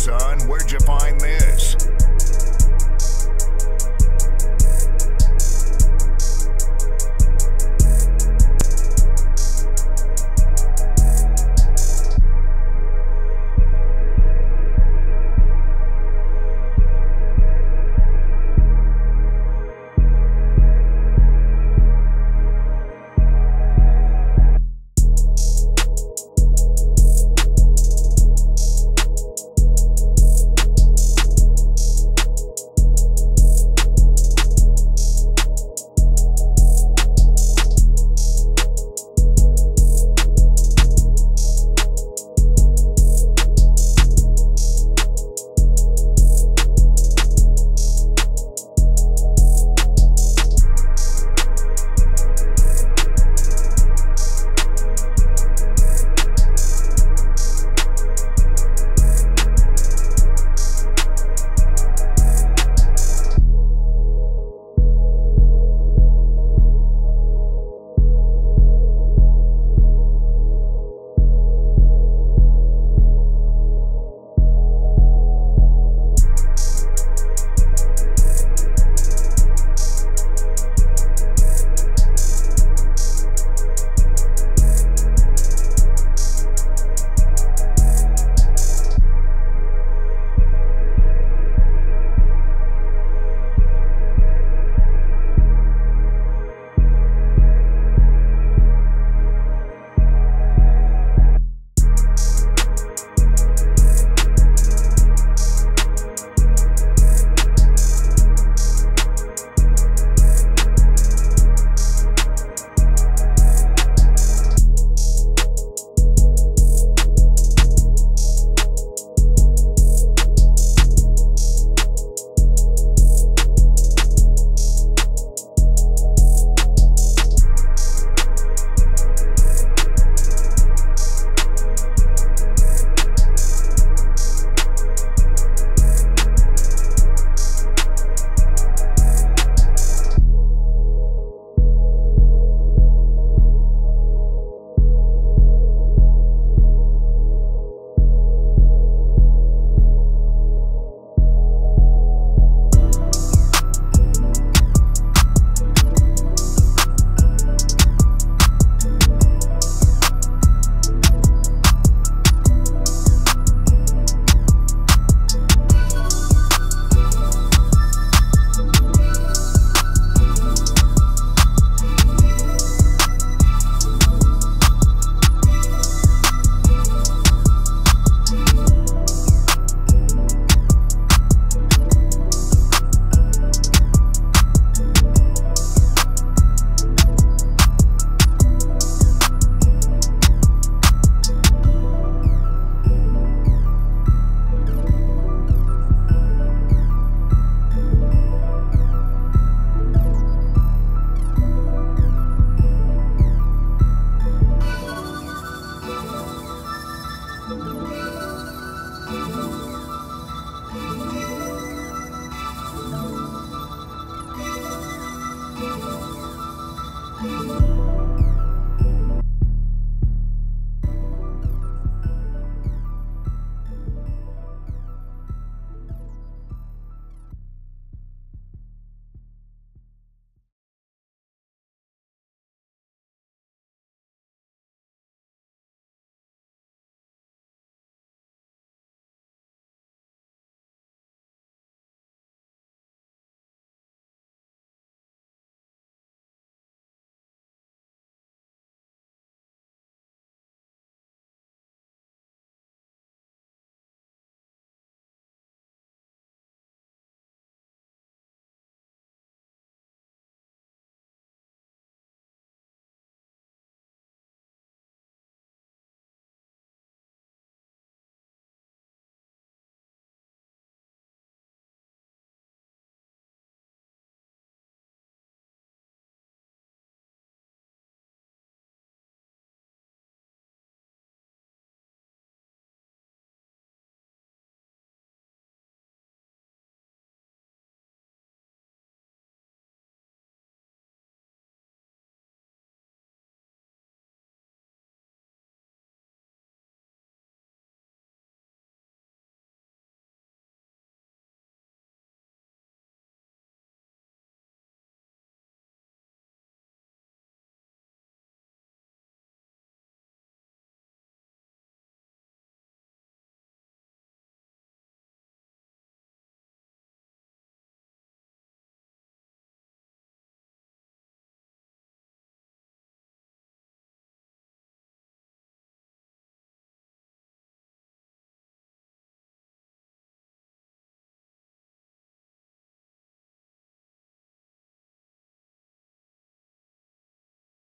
son, where'd you find this?